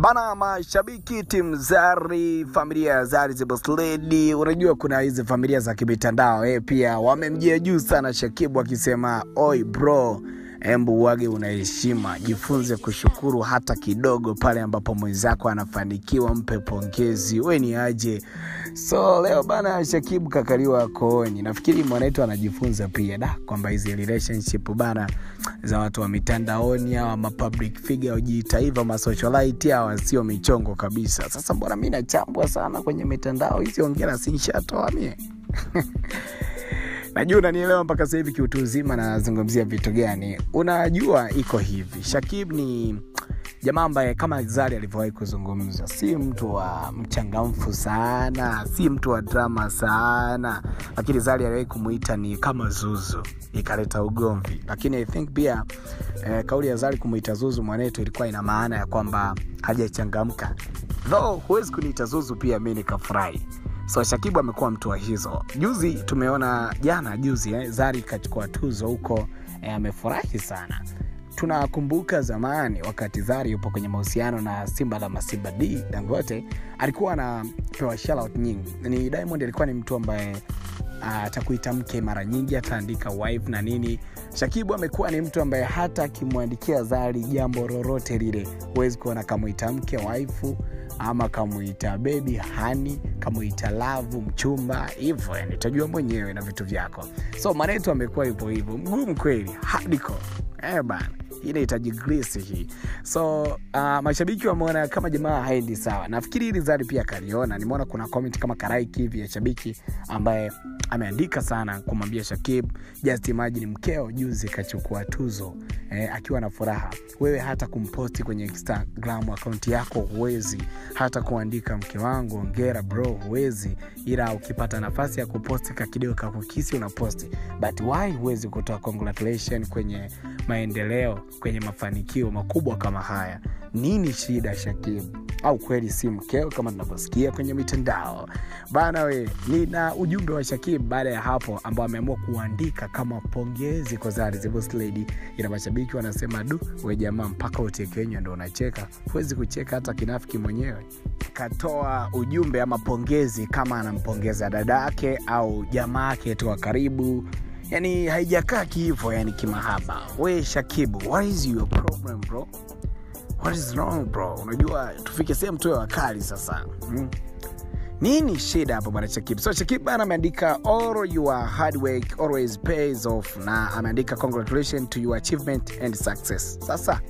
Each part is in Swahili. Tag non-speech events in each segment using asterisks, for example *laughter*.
Bana, mashabiki tim Zari, familia ya Zari zibosledi unajua kuna hizi familia za kimitandao eh, pia wamemjia juu sana Shakibu akisema oi bro, embu wage una heshima, jifunze kushukuru hata kidogo pale ambapo mwenzako anafanikiwa, mpe pongezi, we ni aje. So leo bana, Shakibu kakaliwa kooni, nafikiri mwanetu anajifunza pia da kwamba hizi relationship bana za watu wa mitandaoni hawa mapublic figure wajiita hivyo ma socialite hawa sio michongo kabisa. Sasa mbona mi nachambwa sana kwenye mitandao hizi, ongera sinshatoa mie *laughs* najua unanielewa mpaka sasa hivi kiutu uzima nazungumzia vitu gani. Unajua iko hivi. Shakib ni jamaa ambaye kama zari alivyowahi kuzungumza si mtu wa mchangamfu sana si mtu wa drama sana. Lakini zari aliwahi kumuita ni kama zuzu ikaleta ugomvi. Lakini i think pia eh, kauli ya zari kumuita zuzu mwanetu ilikuwa ina maana ya kwamba hajachangamka. Though huwezi kuniita zuzu pia mi nikafurahi so shakibu amekuwa mtu wa hizo. Juzi tumeona jana juzi eh, zari kachukua tuzo huko eh, amefurahi sana. Tunakumbuka zamani wakati zari yupo kwenye mahusiano na simba la masimba d dangote alikuwa anapewa shalot nyingi. Ni diamond alikuwa ni mtu ambaye atakuita mke mara nyingi ataandika wife na nini. Shakibu amekuwa ni mtu ambaye hata akimwandikia zari jambo lolote lile huwezi kuona kamwita mke waifu ama kamwita bebi hani kamuita lavu mchumba hivyo yani utajua mwenyewe na vitu vyako. So manetu amekuwa yupo hivyo. Mgumu kweli hadiko. Eh bana inahitaji grisi hii. So uh, mashabiki wameona kama jamaa haendi sawa. Nafikiri hili zari pia akaliona. Nimeona kuna comment kama karaiki hivi ya shabiki ambaye ameandika sana kumwambia shakib just imagine mkeo juzi kachukua tuzo eh, akiwa na furaha. Wewe hata kumposti kwenye instagram akaunti yako huwezi. Hata kuandika mke wangu ongera bro huwezi. Ila ukipata nafasi ya kuposti kakideo kakukisi unaposti. But why huwezi kutoa congratulation kwenye maendeleo kwenye mafanikio makubwa kama haya. Nini shida shakim au kweli si mkeo kama tunavyosikia kwenye mitandao? Bana we nina ujumbe wa shakib baada ya hapo ambao ameamua kuandika kama pongezi kwa zari ina mashabiki wanasema du we jamaa mpaka utekenywa ndo unacheka. Huwezi kucheka hata kinafiki mwenyewe. Katoa ujumbe ama pongezi kama anampongeza dada yake au jamaa yake tuwa karibu yani haijakaa kihivo yani kimahaba. We shakibu what is your problem bro? What is wrong bro? Unajua tufike sehemu tuwe wakali sasa. Hmm? nini shida hapo bwana shakib so shakib bana ameandika all your hard work always pays off na ameandika congratulation to your achievement and success. Sasa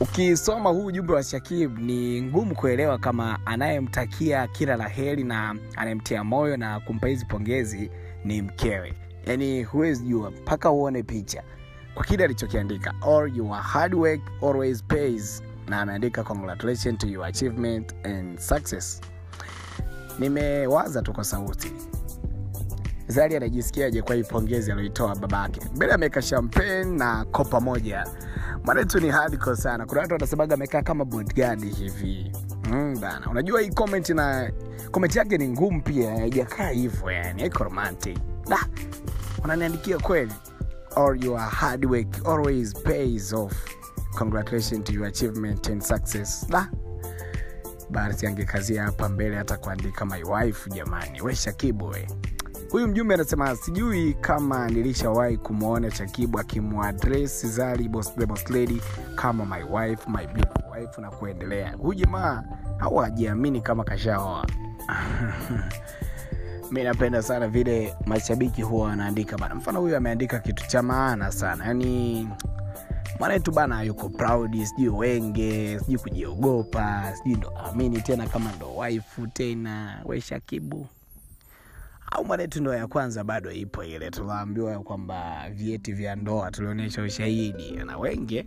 ukisoma huu ujumbe wa shakib ni ngumu kuelewa kama anayemtakia kila la heri na anayemtia moyo na kumpa hizi pongezi ni mkewe yaani huwezi jua mpaka uone picha kwa kile alichokiandika. All your hard work always pays. Na ameandika congratulation to your achievement and success. Nimewaza tu kwa sauti. Zari anajisikiaje kwa hii pongezi aliyoitoa babake. Mbele ameweka champagne na kopa moja mwanetu ni hadiko sana. Kuna watu wanasemaga amekaa kama bodyguard hivi. Mm, bana. Unajua hii comment na comment yake ni ngumu pia. Haijakaa hivyo yani haiko romantic unaniandikia kweli? All your hard work always pays off. Congratulations to your achievement and success. Da. Basi angekazia hapa mbele hata kuandika my wife jamani we shakibu we. Huyu mjumbe anasema sijui kama nilishawahi kumwona shakibu akimwadres zari boss, the boss lady kama my wife my beautiful wife na kuendelea. Huyu jamaa au hajiamini kama kashaoa *laughs* mi napenda sana vile mashabiki huwa wanaandika bana. Mfano huyu ameandika kitu cha maana sana. Yani mwanaetu bana yuko proud sijui wenge sijui kujiogopa sijui ndo amini tena kama ndo waifu tena weshakibu au mwanaetu ndo ya kwanza bado ipo ile tunaambiwa kwamba vieti vya ndoa tulionyesha ushahidi. Na wenge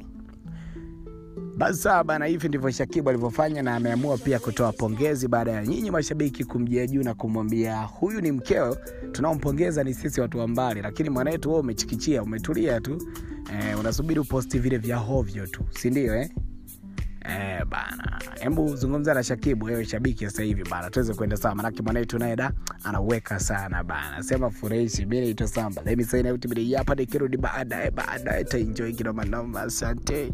basi sawa bana hivi ndivyo shakibu alivyofanya na ameamua pia kutoa pongezi baada ya nyinyi mashabiki kumjia juu na kumwambia huyu ni mkeo tunaompongeza ni sisi watu wa mbali lakini mwanawetu wewe umechikichia umetulia tu. Eh, unasubiri uposti vile vya hovyo tu si ndio eh? Eh, bana hebu zungumza na shakibu wewe shabiki sasa hivi bana tuweze kwenda sawa manake mwanawetu naye da anaweka sana bana. Sema furahishi mi naitwa samba. Out, utibidi hapa nikirudi baadaye baadaye taenjoy kinomanoma asante